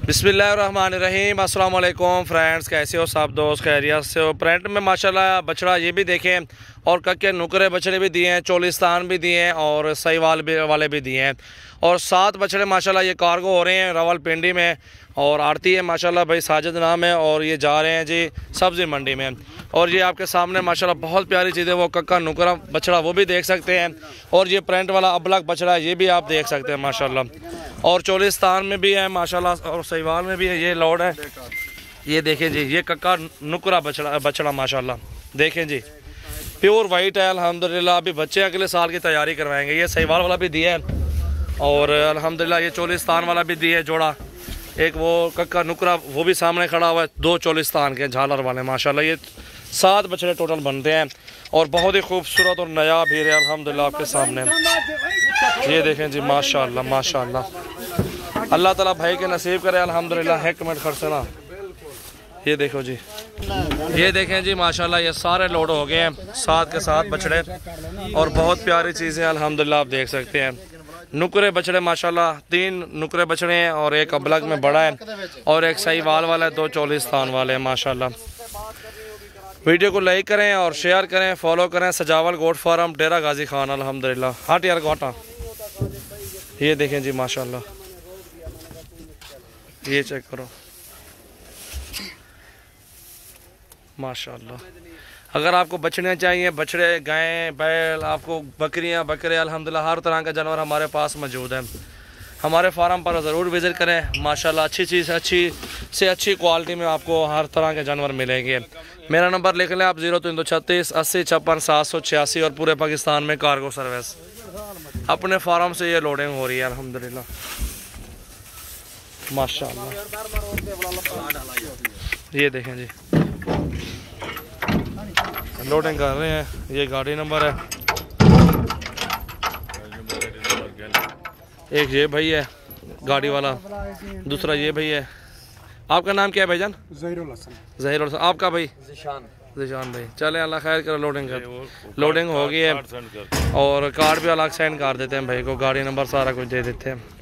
बिसमीम अल्लाम फ्रेंड्स, कैसे हो साहब दोस्त? खैरियत से हो। प्रिंट में माशाल्लाह बछड़ा ये भी देखें, और कक्के नुकरे बछड़े भी दिए हैं, चोलिस्तान भी दिए हैं, और सही वाल भी वाले भी दिए हैं। और सात बछड़े माशाल्लाह ये कार्गो हो रहे हैं रावलपिंडी में। और आरती है, माशाल्लाह भाई, साजिद नाम है और ये जा रहे हैं जी सब्ज़ी मंडी में। और ये आपके सामने, माशाल्लाह, बहुत प्यारी चीज़ वो कक्का, नुकरा, बछड़ा, वो भी देख सकते हैं। और ये प्रिंट वाला अबलक बछड़ा है, ये भी आप देख सकते हैं, माशाल्लाह। और चोलिस्तान में भी है, माशाल्लाह, और सहीवाल में भी है, ये लौड है। ये देखें जी, ये कक्का, नुकरा बछड़ा बछड़ा, माशाल्लाह। देखें जी, प्योर वाइट है अलहमदिल्ला अभी बच्चे अगले साल की तैयारी करवाएँगे। ये सहीवाल वाला भी दिया है, और अलहमदिल्ला ये चोलिस्तान वाला भी दिया है जोड़ा। एक वो कक्का नुकरा, वो भी सामने खड़ा हुआ है। दो चोलिस्तान के झालर वाले, माशाल्लाह, ये सात बछड़े टोटल बनते हैं। और बहुत ही खूबसूरत और नया भी है, अल्हम्दुलिल्लाह, आपके सामने। ये देखें जी, माशाल्लाह माशाल्लाह। अल्लाह ताला भाई के नसीब करे, अल्हम्दुलिल्लाह, एक मिनट खर्च ना ये देखो जी। ये देखें जी, माशाल्लाह, ये सारे लोड हो गए हैं साथ के साथ बछड़े। और बहुत प्यारी चीज़ें अल्हम्दुलिल्लाह, आप देख सकते हैं। नुकरे बछड़े, माशाल्लाह, तीन नुकरे बछड़े हैं और एक अबलग में बड़ा है और एक सही वाल वाला है, दो चौलिस्तान वाले हैं, माशाल्लाह। वीडियो को लाइक करें और शेयर करें, फॉलो करें। सजावल गोट फार्म, डेरा गाजी खान अलहमदिल्ला हाट यार गोटा। ये देखें जी, माशाल्लाह। ये चेक करो। माशाल्लाह। अगर आपको बछड़ियाँ चाहिए, बछड़े, गायें, बैल, आपको बकरियाँ, बकरे, अल्हम्दुलिल्लाह, हर तरह का जानवर हमारे पास मौजूद है। हमारे फार्म पर ज़रूर विज़िट करें। माशाल्लाह, अच्छी चीज़, अच्छी, से अच्छी क्वालिटी में आपको हर तरह के जानवर मिलेंगे। मेरा नंबर लिख लें आप, ज़ीरो तीन सौ छत्तीस अस्सी छप्पन सात सौ छियासी और पूरे पाकिस्तान में कार्गो सर्विस अपने फार्म से ये लोडिंग हो रही है अलहमदिल्ला माशा ये देखें जी। लोडिंग कर रहे हैं ये गाड़ी नंबर है एक ये भाई है गाड़ी वाला दूसरा ये भाई है आपका नाम क्या है भाईजान जहीरुल हसन जहीरुल हसन आपका भाई जिशान जिशान भाई चले अल्लाह खैर करो लोडिंग कर लोडिंग हो गई है और कार्ड भी अलग सेंड कर देते हैं भाई को गाड़ी नंबर सारा कुछ दे देते हैं